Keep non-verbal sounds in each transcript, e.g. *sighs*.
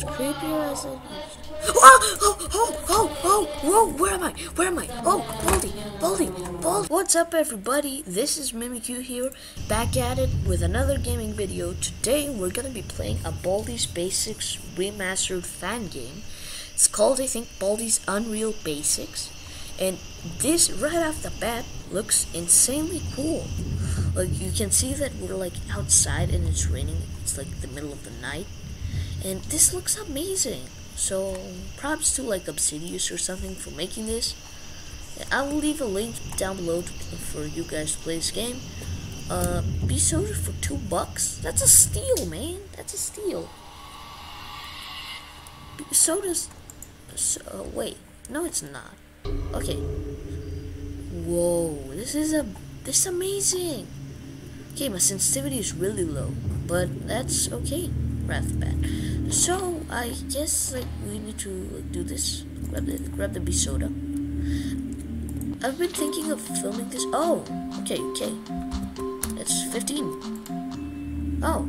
It's creepier as it is. Oh, oh, oh, oh, oh, whoa, where am I? Where am I? Oh, Baldi, Baldi, Baldi. What's up, everybody? This is Mimikyu here, back at it with another gaming video. Today, we're gonna be playing a Baldi's Basics remastered fan game. It's called, I think, Baldi's Unreal Basics. And this, right off the bat, looks insanely cool. Like, you can see that we're, like, outside and it's raining. It's, like, the middle of the night and this looks amazing. So props to like Obsidious or something for making this. I will leave a link down below to, for you guys to play this game. Uh, be sold for two bucks? That's a steal man. That's a steal. Sodas so, uh, wait. No it's not. Okay. Whoa this is a this is amazing. Okay my sensitivity is really low but that's okay Wrath bad. So I guess like we need to do this. Grab the grab the soda. I've been thinking of filming this. Oh, okay, okay. It's 15. Oh,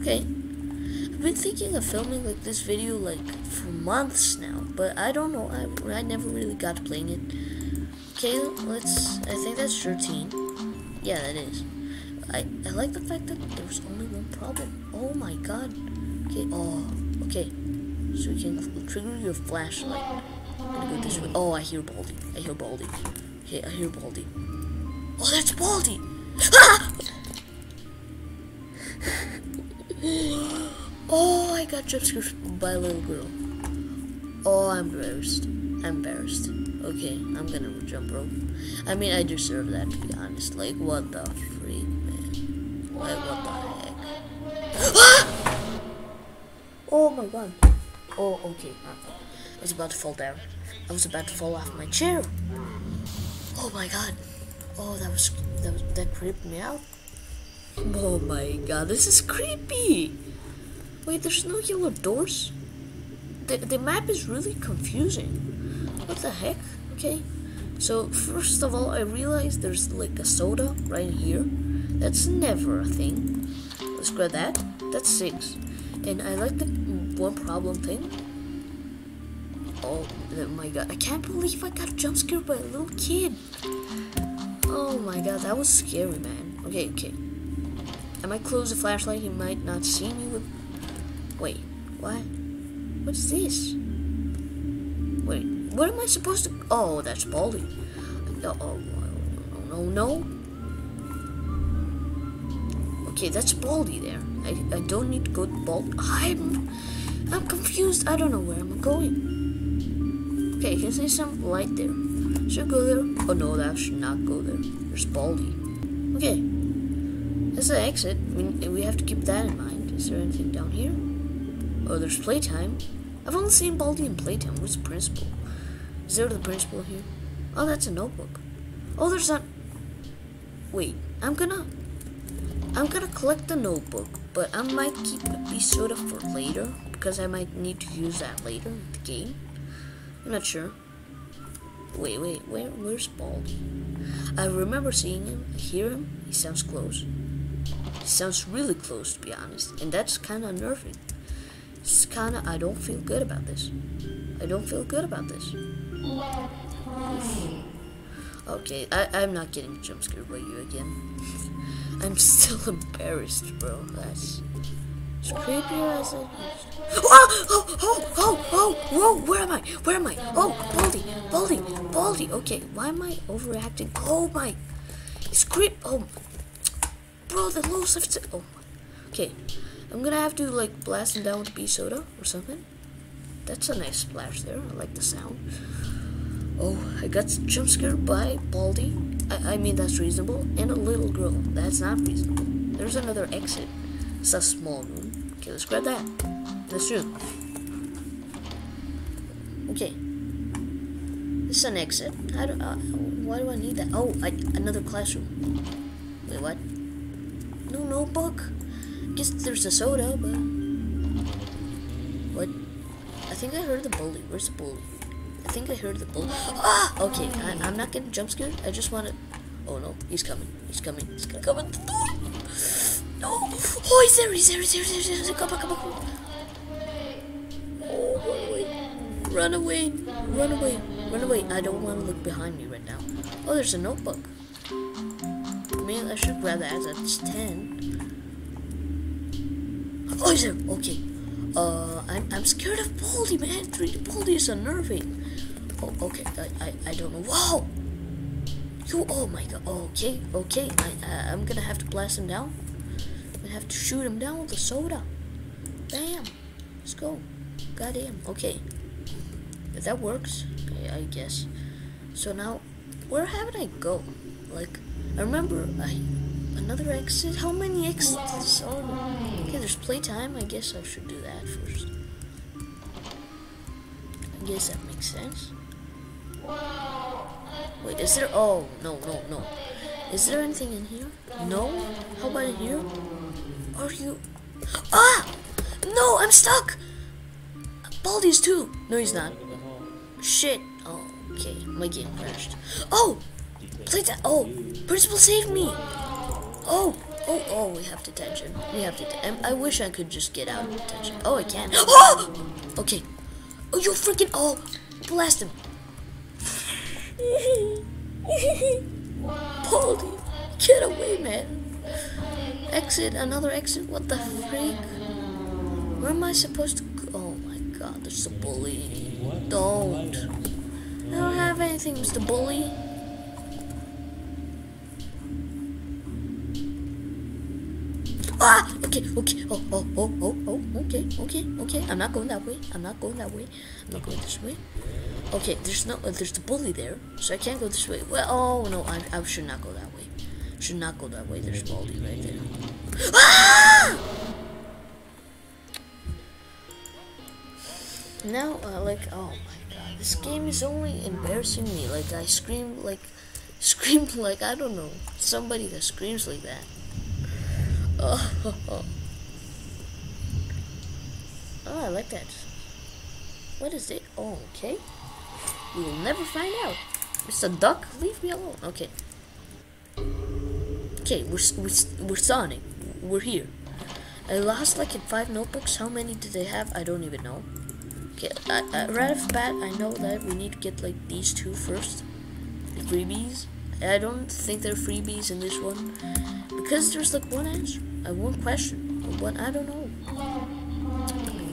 okay. I've been thinking of filming like this video like for months now, but I don't know. I I never really got to playing it. Okay, let's. I think that's 13. Yeah, that is. I, I like the fact that there was only one problem. Oh my god. Okay, oh, okay. So you can trigger your flashlight. I'm gonna go this way. Oh, I hear Baldi. I hear Baldi. Okay, I hear Baldi. Oh, that's Baldi! Ah! *laughs* oh, I got jump scared by a little girl. Oh, I'm embarrassed. I'm embarrassed. Okay, I'm gonna jump rope. I mean, I deserve that, to be honest. Like, what the freak, man? Like, what the heck? Ah! Oh my god. Oh, okay. Ah, I was about to fall down. I was about to fall off my chair. Oh my god. Oh, that was that was that creeped me out. Oh my god, this is creepy. Wait, there's no yellow doors. The the map is really confusing. What the heck? Okay. So first of all, I realized there's like a soda right here. That's never a thing. Let's grab that. That's six. And I like the one problem thing. Oh, oh my god. I can't believe I got jump scared by a little kid. Oh my god, that was scary, man. Okay, okay. Am I might close the flashlight. He might not see me with... Wait, what? What is this? Wait, what am I supposed to... Oh, that's Baldi. Oh, oh, no, no, no. Okay, that's Baldi there. I, I don't need to go to Baldi. I'm, I'm confused. I don't know where I'm going. Okay, I can see some light there. Should go there? Oh no, that should not go there. There's Baldi. Okay, that's the exit. We, we have to keep that in mind. Is there anything down here? Oh, there's playtime. I've only seen Baldi in playtime. Where's the principal? Is there the principal here? Oh, that's a notebook. Oh, there's a... Wait, I'm gonna... I'm gonna collect the notebook, but I might keep the soda for later because I might need to use that later in the game. I'm not sure. Wait, wait, where, where's Baldi? I remember seeing him, I hear him, he sounds close. He sounds really close, to be honest, and that's kind of unnerving. It's kind of, I don't feel good about this. I don't feel good about this. Okay, I, I'm not getting jump scared by you again. *laughs* I'm still *laughs* embarrassed, bro. That's creepy as it is. Oh, oh, oh, oh, oh, whoa, where am I? Where am I? Oh, Baldi, Baldi, Baldi. Okay, why am I overreacting? Oh my, it's creep. Oh, bro, the low stuff. Oh, okay. I'm gonna have to like blast him down with B soda or something. That's a nice splash there. I like the sound. Oh, I got jump scared by Baldi. I, I mean, that's reasonable. And a little girl. That's not reasonable. There's another exit. It's a small room. Okay, let's grab that. Room. Okay. This is an exit. How do, uh, why do I need that? Oh, I, another classroom. Wait, what? No notebook? Guess there's a soda, but... What? I think I heard the bully. Where's the bully? I think I heard the bull. Ah! Okay, I, am not getting jump scared. I just want to. Oh no, he's coming. He's coming. He's in the door. No! Oh, he's there. He's there. He's there. He's there. He's there. Come on, come on, come on. Run away! Run away! Run away! I don't want to look behind me right now. Oh, there's a notebook. Man, I should grab that. That's 10. Oh, is there? Okay. Uh, I'm, I'm scared of Baldi, man. Baldi is unnerving. Oh, okay. I, I, I don't know. Whoa! You, oh my god. Okay, okay. I, uh, I'm gonna have to blast him down. Have to shoot him down with a soda. Bam. Let's go. Goddamn. Okay. If that works, I, guess. So now, where haven't I go? Like, I remember I another exit. How many exits there? Okay, there's playtime. I guess I should do that first. I guess that makes sense. Wait, is there? Oh, no, no, no. Is there anything in here? No? How about in here? Are you? Ah! No, I'm stuck! Baldi's too. No, he's not. Shit. Oh, okay. My game crashed. Oh! Play that. Oh! Principal saved me! Oh! Oh, oh, we have detention. We have detention. I wish I could just get out of detention. Oh, I can. *gasps* Oh! Okay. Oh, you freaking. Oh! Blast him. *laughs* Baldi, get away, man. Exit, another exit. What the freak? Where am I supposed to go? Oh my god, there's a bully. Don't. I don't have anything, Mr. Bully. Ah! Okay, okay. Oh, oh, oh, oh, oh. Okay, okay, okay. I'm not going that way. I'm not going that way. I'm not going this way. Okay, there's no, uh, there's the bully there, so I can't go this way. Well, oh no, I, I should not go that way. Should not go that way. There's Baldi right there. Ah! Now, uh, like, oh my god, this game is only embarrassing me. Like, I scream, like, scream *laughs* like I don't know somebody that screams like that. Oh, oh, oh. oh I like that. What is it? Oh, okay. We will never find out. Mr. Duck, leave me alone. Okay. Okay, we're, we're, we're Sonic. We're here. I lost like in five notebooks. How many did they have? I don't even know. Okay, I, I, right off the bat, I know that we need to get like these two first. The freebies. I don't think they're freebies in this one. Because there's like one answer. I one question. But I don't know.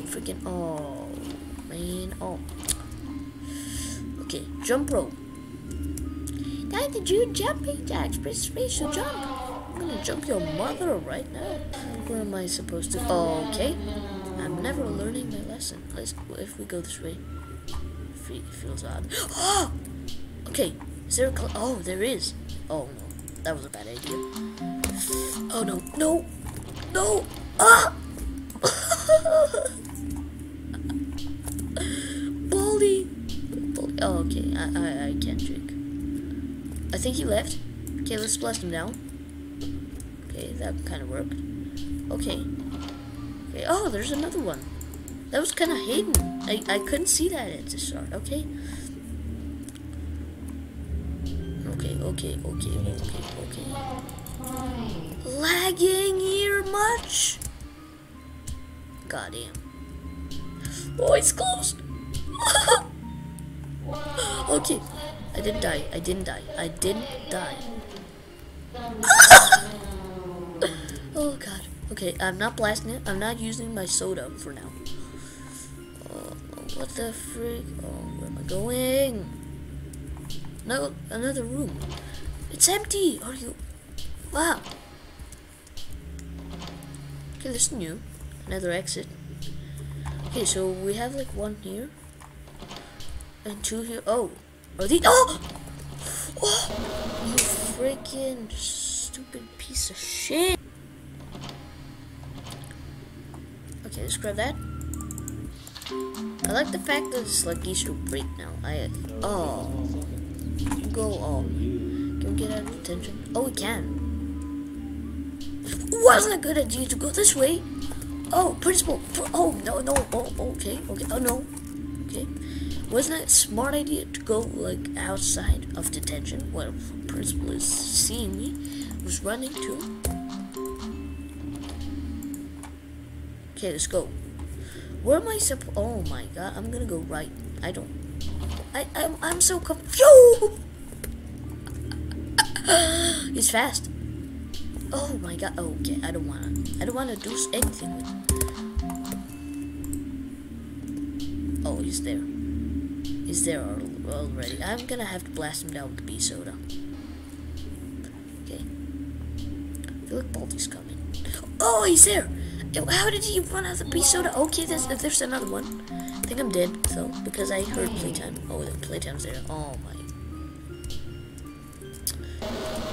Freaking, oh, man. Oh. Okay, jump rope. Guy, did you jump? jacks? Press space to jump. I'm gonna jump your mother right now. Where am I supposed to? Okay. I'm never learning my lesson. Let's if we go this way. It feels odd. Oh! *gasps* Okay. Is there a Oh, there is. Oh no. That was a bad idea. *sighs* Oh no. No! No! Ah! *laughs* Baldi! Baldi. Oh, okay. I, I, I can't drink. I think he left. Okay, let's blast him down. Okay, that kind of worked. Okay. Okay. Oh, there's another one. That was kind of hidden. I, I couldn't see that at the start. Okay. Okay, okay, okay, okay, okay. Lagging here much? Goddamn. Oh, it's closed. *laughs* Okay. I didn't die. I didn't die. I didn't die. oh god. Okay, I'm not blasting it. I'm not using my soda for now. Oh, what the freak? Oh, where am I going? No, another room. It's empty. Are you? Wow. Okay, there's new. Another exit. Okay, so we have like one here. And two here. Oh. Are these? Oh! *gasps* Oh! You freaking stupid piece of shit. Okay, let's grab that. I like the fact that it's like Easter break now. I oh go oh can we get out of detention? Oh we can. Wasn't a good idea to go this way. Oh principal oh no no oh okay okay oh no okay wasn't it a smart idea to go like outside of detention where principal is seeing me? Was running too. Okay, let's go. Where am I supposed? Oh my god! I'm gonna go right. I don't. I I'm I'm so confused. He's *laughs* *gasps* fast. Oh my god. Okay, I don't wanna. I don't wanna do anything with. Oh, he's there. He's there already. I'm gonna have to blast him down with the bee soda. Okay. I feel like Baldi's coming. Oh, he's there! How did he run out of bee soda? Okay, there's, there's another one. I think I'm dead, though, because I heard playtime. Oh, the playtime's there. Oh, my.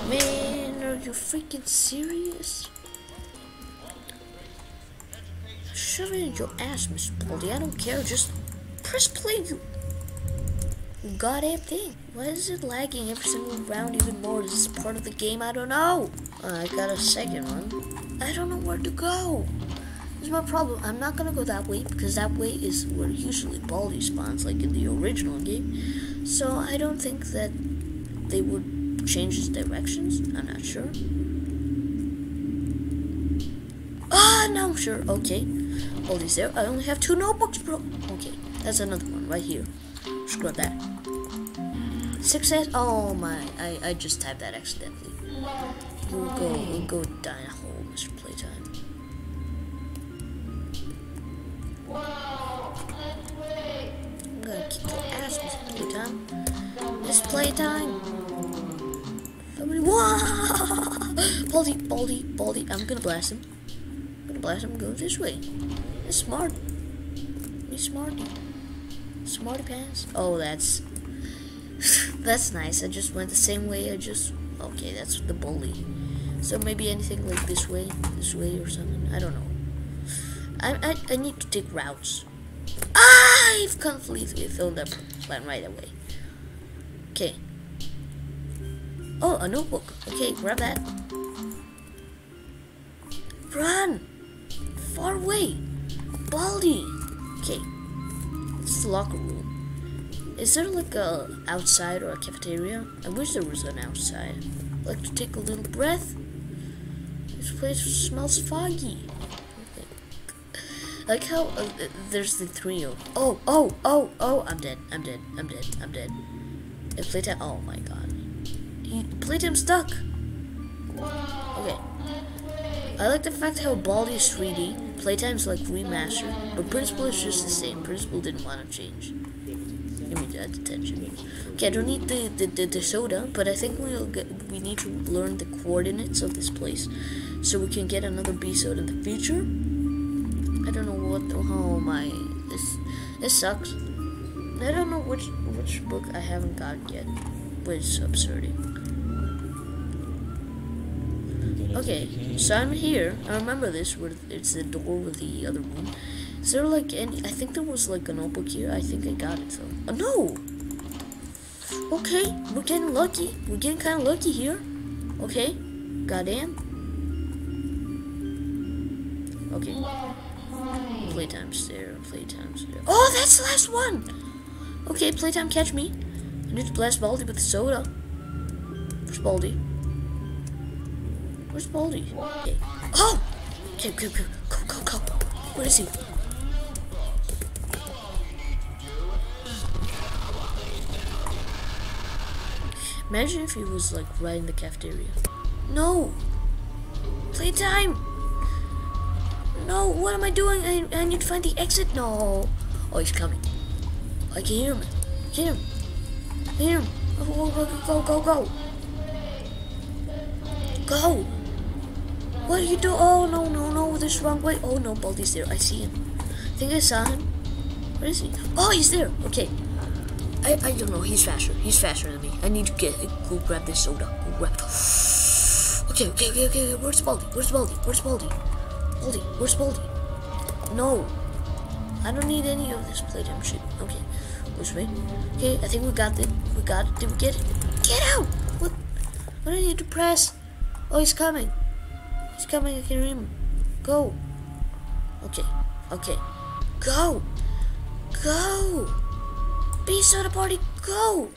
Man, are you freaking serious? Shove it in your ass, Mr. Baldi. I don't care. Just press play, you goddamn thing. Why is it lagging every single round even more? Is this part of the game? I don't know. Uh, I got a second one. I don't know where to go. Is my problem. I'm not gonna go that way because that way is where usually Baldi spawns, like in the original game. So I don't think that they would change his directions. I'm not sure. Ah, now I'm sure. Okay. Baldi's there. I only have two notebooks, bro. Okay, that's another one right here. Screw that. Success. Oh my! I I just typed that accidentally. We'll go. We'll go die in a hole, Mr. Playtime. I'm gonna kick your ass. Playtime. It's playtime. Somebody, whoa! Baldi, Baldi, Baldi. I'm gonna blast him. I'm gonna blast him. Go this way. It's smart. Be smarty. Smarty pants. Oh, that's that's nice. I just went the same way. I just okay. That's the bully. So maybe anything like this way, this way or something. I don't know. I I, I need to take routes. I've completely filled up plan right away. Okay. Oh, a notebook. Okay, grab that. Run! Far away! Baldi! Okay. It's the locker room. Is there like a outside or a cafeteria? I wish there was an outside. I'd like to take a little breath. This place smells foggy. Like how uh, there's the trio. Oh, oh, oh, oh! I'm dead. I'm dead. I'm dead. I'm dead. If playtime. Oh my god. Playtime stuck. Okay. I like the fact how Baldi is 3D, Playtime's like remastered, but Principal is just the same. Principal didn't want to change. Give me that attention. Okay, I don't need the, the, the, the soda, but I think we'll get, we need to learn the coordinates of this place so we can get another bee soda in the future. I don't know what the, oh my, this, this sucks. I don't know which, which book I haven't got yet, but it's absurd. Okay, so I'm here. I remember this, where it's the door with the other room. Is there like any, I think there was like a notebook here. I think I got it though. Oh, no! Okay, we're getting lucky. We're getting kind of lucky here. Okay, goddamn. Okay. Playtime's there, playtime's there. Oh, that's the last one! Okay, playtime, catch me. I need to blast Baldi with soda. Where's Baldi? Where's Baldi? Okay. Oh! Okay, okay, okay. Go, go, go. Where is he? Imagine if he was like right in the cafeteria. No! Playtime! No, what am I doing? I, I need to find the exit. No. Oh, he's coming. I can hear him. I can hear him. I hear him. Go, go, go, go, go. Go! What are you doing? Oh, no, no, no, this wrong way. Oh, no, Baldi's there. I see him. I think I saw him. Where is he? Oh, he's there. Okay. I, I don't know. He's faster. He's faster than me. I need to get go grab this soda. Go grab. *sighs* Okay, okay, okay, okay. Where's Baldi? Where's Baldi? Where's Baldi? Baldi, where's Baldi? No. I don't need any of this playtime shit. Okay. Which way? Okay, I think we got it. We got it. Did we get it? Get out! What? What do I need to press? Oh, he's coming. He's coming, I can hear him. Go. Okay, okay. Go! Go! Bee soda party, go!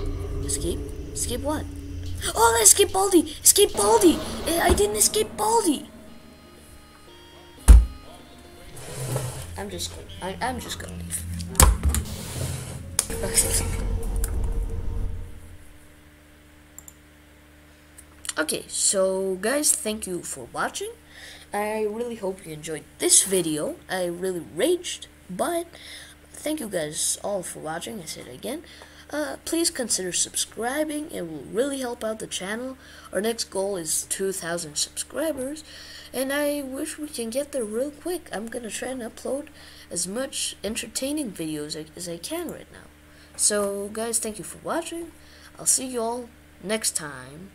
Escape? Escape what? Oh, I escaped Baldi! Escape Baldi! I didn't escape Baldi! I'm just gonna, I'm just gonna leave. *laughs* Okay, so guys, thank you for watching. I really hope you enjoyed this video. I really raged, but thank you guys all for watching. I said it again. Uh, please consider subscribing. It will really help out the channel. Our next goal is 2,000 subscribers, and I wish we can get there real quick. I'm gonna try and upload as much entertaining videos as I can right now. So, guys, thank you for watching. I'll see you all next time.